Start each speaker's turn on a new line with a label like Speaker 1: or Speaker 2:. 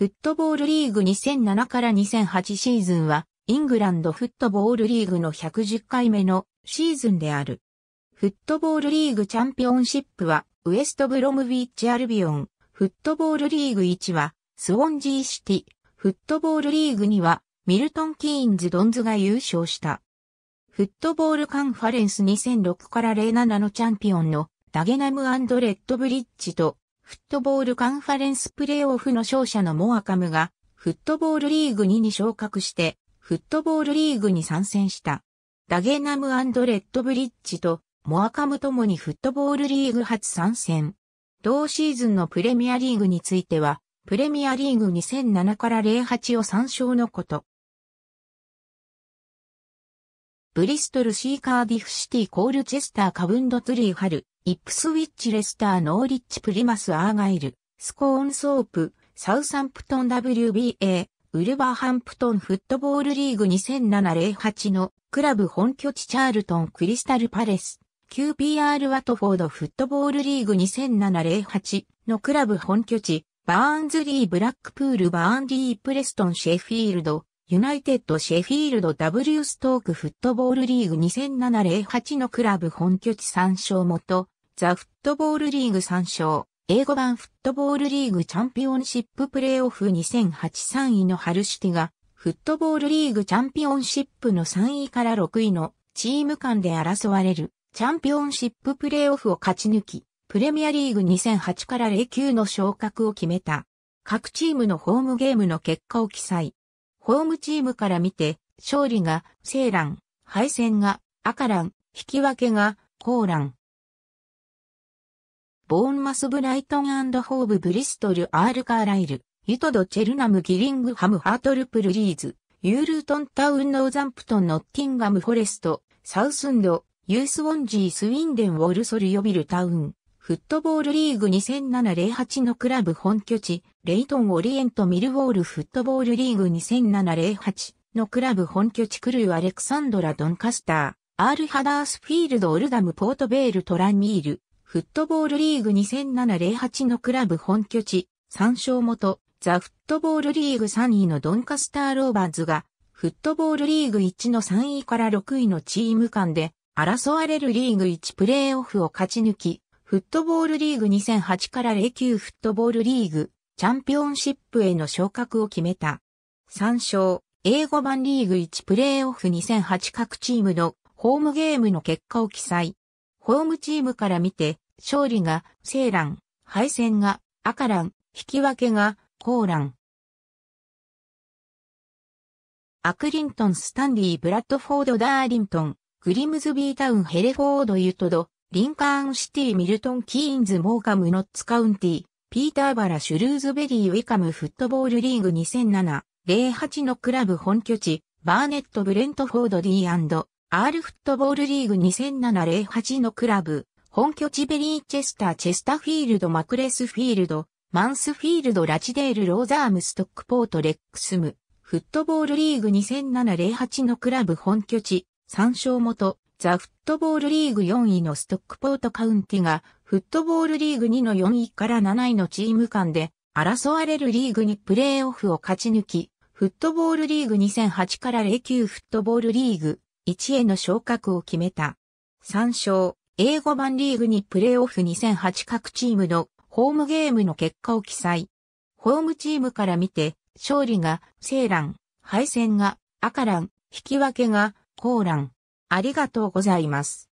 Speaker 1: フットボールリーグ2007から2008シーズンは、イングランドフットボールリーグの110回目のシーズンである。フットボールリーグチャンピオンシップは、ウエストブロムビッチアルビオン、フットボールリーグ1は、スウォンジーシティ、フットボールリーグ2は、ミルトン・キーンズ・ドンズが優勝した。フットボールカンファレンス2006から07のチャンピオンのダゲナムレッドブリッジとフットボールカンファレンスプレーオフの勝者のモアカムが、フットボールリーグ2に昇格して、フットボールリーグに参戦した。ダゲナムレッドブリッジとモアカムともにフットボールリーグ初参戦。同シーズンのプレミアリーグについては、プレミアリーグ2007から08を参照のこと。ブリストルシーカーディフシティコールチェスターコヴェントリーハル、イップスウィッチレスターノーリッチプリマスアーガイル、スカンソープ、サウサンプトン WBA、ウルバーハンプトンフットボールリーグ2007-08のクラブ本拠地チャールトンクリスタルパレス、QPR ワトフォードフットボールリーグ2007-08のクラブ本拠地、バーンズリーブラックプールバーンリープレストンシェフィールド、ユナイテッドシェフィールド W ストークフットボールリーグ2007-08のクラブ本拠地参照元、ザ・フットボールリーグ参照、英語版フットボールリーグチャンピオンシッププレーオフ2008-3位のハルシティが、フットボールリーグチャンピオンシップの3位から6位のチーム間で争われるチャンピオンシッププレーオフを勝ち抜き、プレミアリーグ2008から09の昇格を決めた。各チームのホームゲームの結果を記載。ホームチームから見て、勝利が青欄、敗戦が赤欄、引き分けが黄欄。ボーンマスブライトンホーブブリストルアールカーライル、ユトドチェルトナムギリングハムハートルプルリーズ、ユールートンタウンノーザンプトンノッティンガムフォレスト、サウスエンド、ユースウォンジースウィンデンウォルソルヨビルタウン、フットボールリーグ2007-08のクラブ本拠地、レイトンオリエントミルウォールフットボールリーグ2007-08のクラブ本拠地クルーアレクサンドラ・ドンカスター、アールハダースフィールドオルダムポートベールトランミール、フットボールリーグ2007-08のクラブ本拠地、参照元、ザ・フットボールリーグ3位のドンカスターローバーズが、フットボールリーグ1の3位から6位のチーム間で、争われるリーグ1プレーオフを勝ち抜き、フットボールリーグ2008から09フットボールリーグ、チャンピオンシップへの昇格を決めた。参照、英語版リーグ1プレーオフ2008各チームのホームゲームの結果を記載。ホームチームから見て、勝利が青欄、敗戦が赤欄、引き分けが黄欄。アクリントン、スタンリー、ブラッドフォード、ダーリントン、グリムズビータウン、ヘレフォード、ユトド、リンカーンシティ、ミルトン、キーンズ、モーカム、ノッツカウンティ、ピーターバラ、シュルーズベリー、ウィカム、フットボールリーグ2007、08のクラブ本拠地、バーネット、ブレントフォード D&R フットボールリーグ2007、08のクラブ、本拠地ベリーチェスター、チェスターフィールド、マクレスフィールド、マンスフィールド、ラチデール、ローザーム、ストックポート、レックスム、フットボールリーグ2007、08のクラブ本拠地、参照元、ザ・フットボールリーグ4位のストックポートカウンティが、フットボールリーグ2の4位から7位のチーム間で、争われるリーグにプレーオフを勝ち抜き、フットボールリーグ2008から09フットボールリーグ1への昇格を決めた。参照、英語版リーグにプレーオフ2008各チームのホームゲームの結果を記載。ホームチームから見て、勝利がセーラン、敗戦が赤ラン、引き分けがコーラン。ありがとうございます。